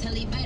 Tell you about